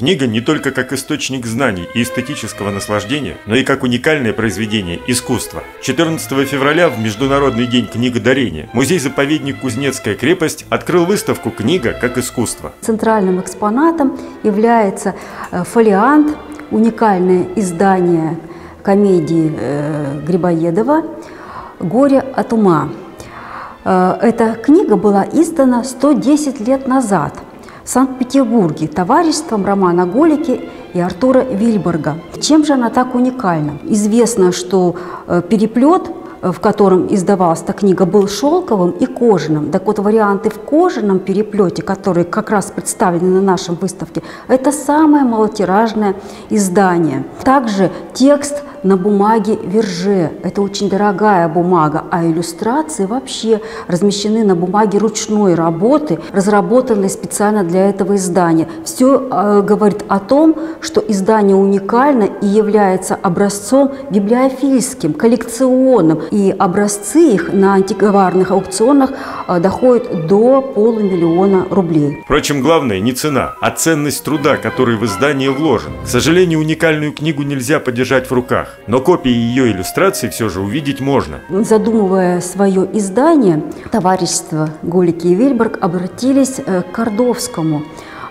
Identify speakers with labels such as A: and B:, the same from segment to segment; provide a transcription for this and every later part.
A: Книга не только как источник знаний и эстетического наслаждения, но и как уникальное произведение искусства. 14 февраля в Международный день книгодарения музей-заповедник Кузнецкая крепость открыл выставку «Книга как искусство».
B: Центральным экспонатом является э, фолиант, уникальное издание комедии э, Грибоедова «Горе от ума». Э, эта книга была издана 110 лет назад – Санкт-Петербурге товариществом Романа Голики и Артура Вильберга. Чем же она так уникальна? Известно, что э, переплет в котором издавалась эта книга, был шелковым и кожаным. Так вот, варианты в кожаном переплете, которые как раз представлены на нашем выставке, это самое малотиражное издание. Также текст на бумаге верже. Это очень дорогая бумага, а иллюстрации вообще размещены на бумаге ручной работы, разработанной специально для этого издания. Все э, говорит о том, что издание уникально и является образцом библиофильским, коллекционным. И образцы их на антикварных аукционах э, доходят до полумиллиона рублей.
A: Впрочем, главное не цена, а ценность труда, который в издание вложен. К сожалению, уникальную книгу нельзя подержать в руках книгах, но копии ее иллюстраций все же увидеть можно.
B: Задумывая свое издание, товарищество Голики и Вильберг обратились э, к Кордовскому.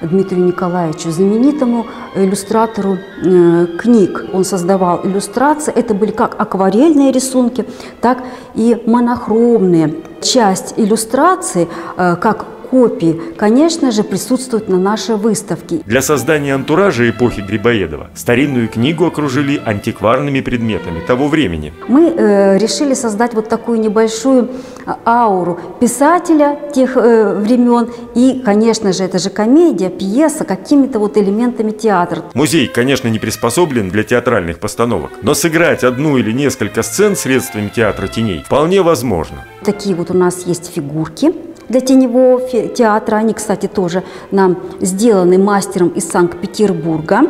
B: Дмитрию Николаевичу, знаменитому иллюстратору э, книг. Он создавал иллюстрации. Это были как акварельные рисунки, так и монохромные. Часть иллюстрации, э, как копии, конечно же, присутствуют на нашей выставке.
A: Для создания антуража эпохи Грибоедова старинную книгу окружили антикварными предметами того времени.
B: Мы э, решили создать вот такую небольшую а, ауру писателя тех э, времен и, конечно же, это же комедия, пьеса, какими-то вот элементами театра.
A: Музей, конечно, не приспособлен для театральных постановок, но сыграть одну или несколько сцен средствами театра теней вполне возможно.
B: Такие вот у нас есть фигурки для теневого театра. Они, кстати, тоже нам сделаны мастером из Санкт-Петербурга,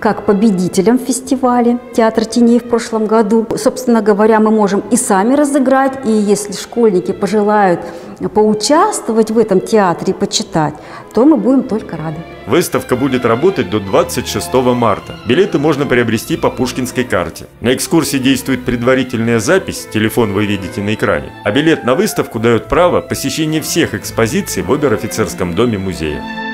B: как победителем в фестивале Театр теней в прошлом году. Собственно говоря, мы можем и сами разыграть, и если школьники пожелают поучаствовать в этом театре и почитать, то мы будем только рады.
A: Выставка будет работать до 26 марта. Билеты можно приобрести по Пушкинской карте. На экскурсии действует предварительная запись, телефон вы видите на экране, а билет на выставку дает право посещения всех экспозиций в обер-офицерском доме музея.